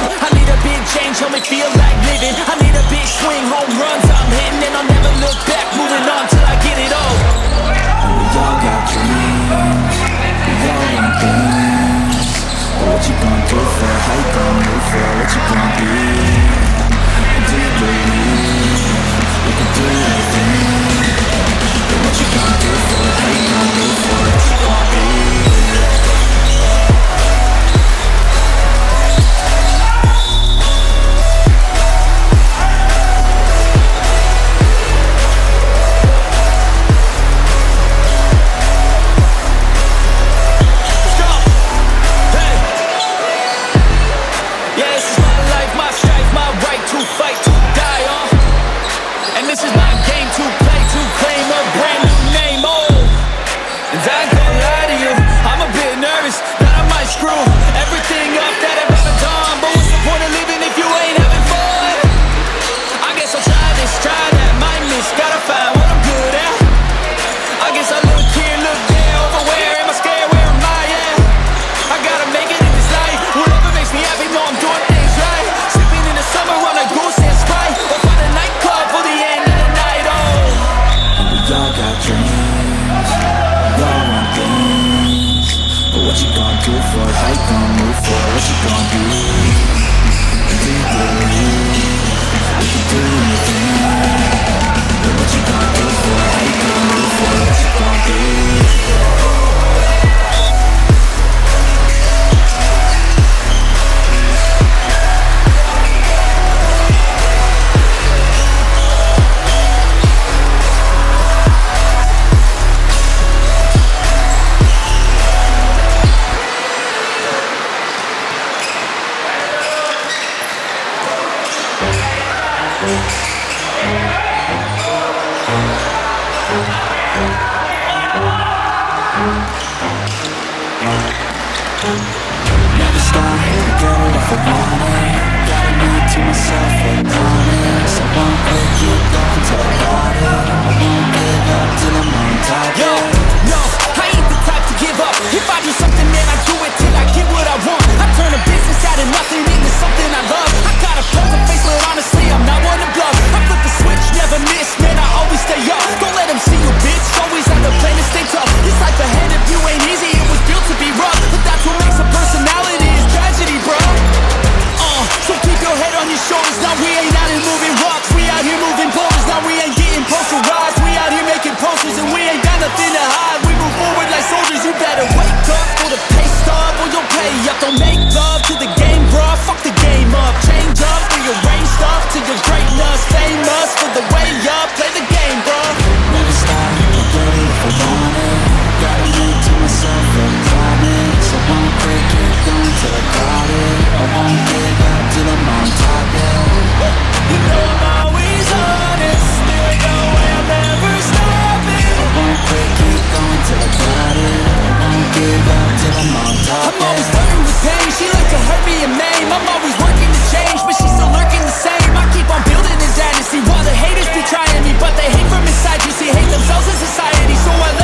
I need a big change, help me feel like living. I need a big swing, home runs I'm hitting And I'll never look back, moving on till I get it Never stop, getting up and running Got a mind to myself and honest I won't quit, keep going till I got it I won't give up till I'm on top Yo, no, I ain't the type to give up. If I do something, man, I do it till I get what I want. I turn a business out of nothing into something I love. I got and I'm always working to change, but she's still lurking the same. I keep on building a dynasty. While the haters be trying me But they hate from inside, you see, hate themselves in society. So I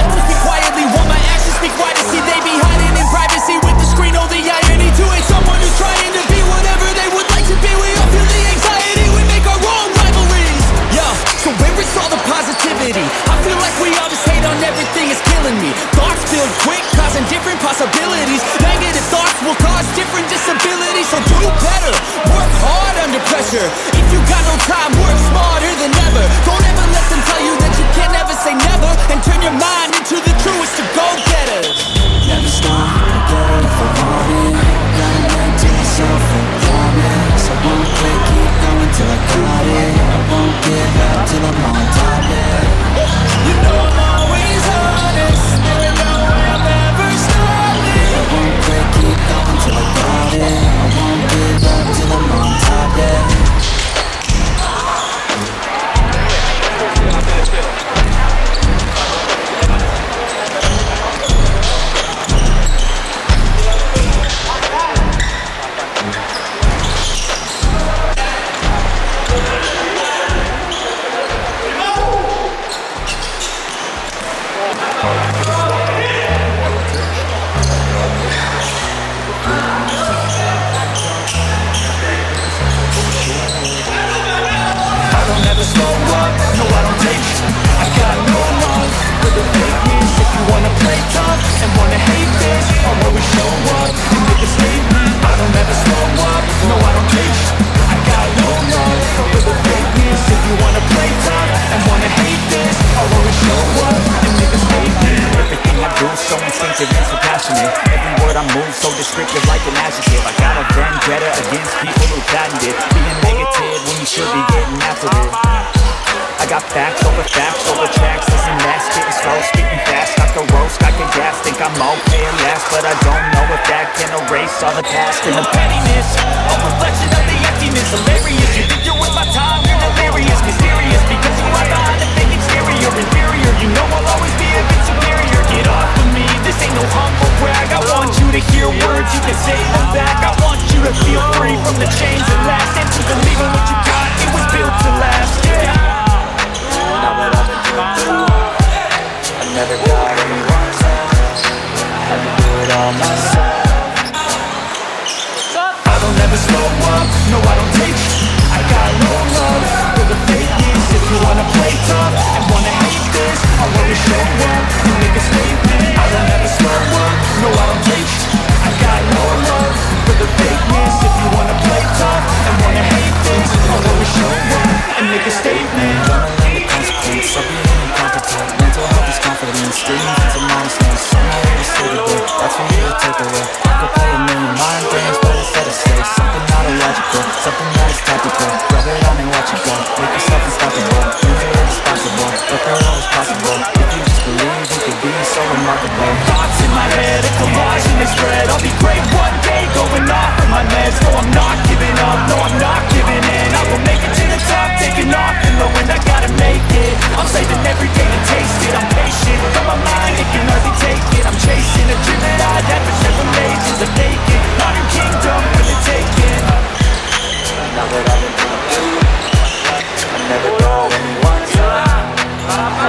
experience so passionate. Every word I move so descriptive like an adjective. I got a vendetta against people who patented Being negative when you should be getting after it. I got facts over facts over tracks. Listen that, spitting slow, speaking fast. I can roast, I can gas, think I'm okay at last. But I don't know if that can erase all the past And the pettiness, a reflection of the emptiness. Hilarious, you think you're worth my time, you're delirious Mysterious, because you are behind a fake exterior. Inferior, you know all Bob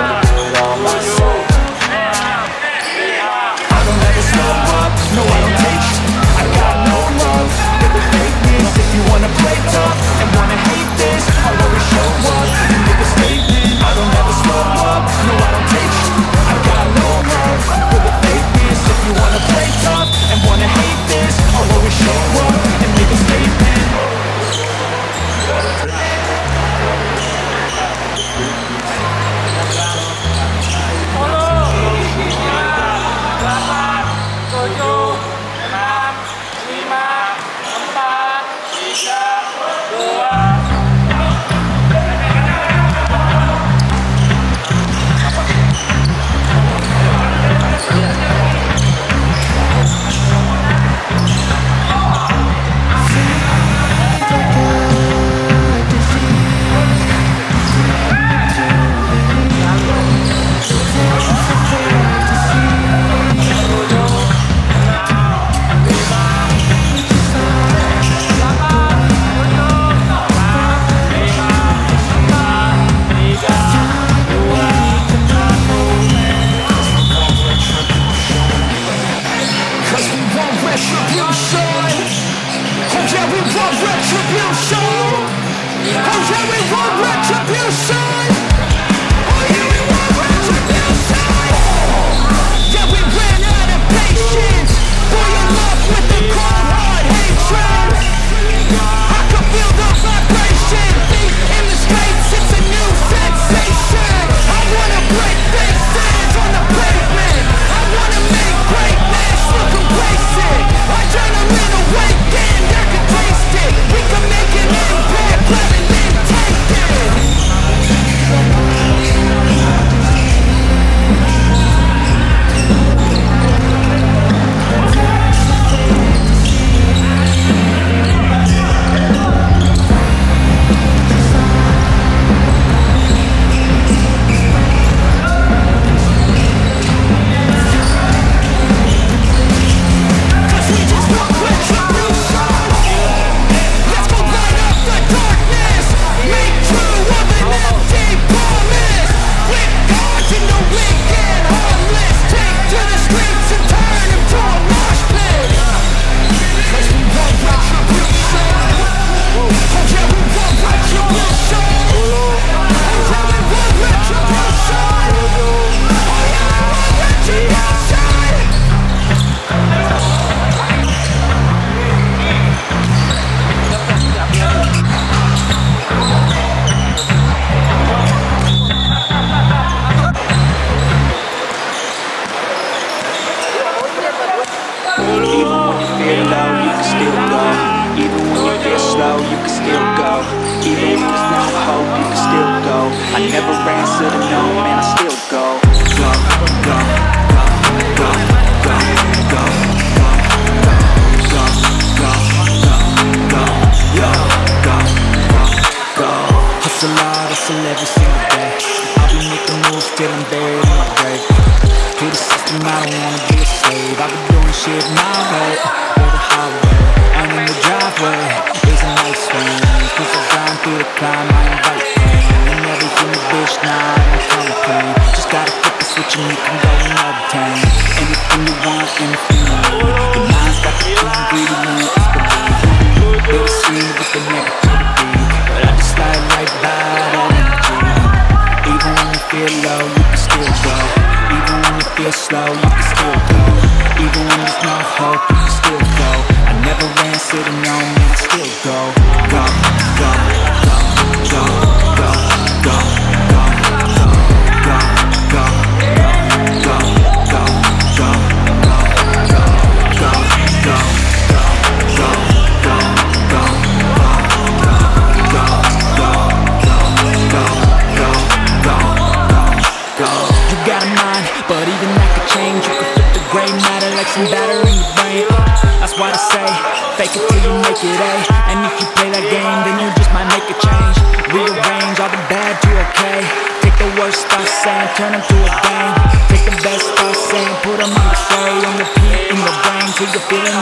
feeling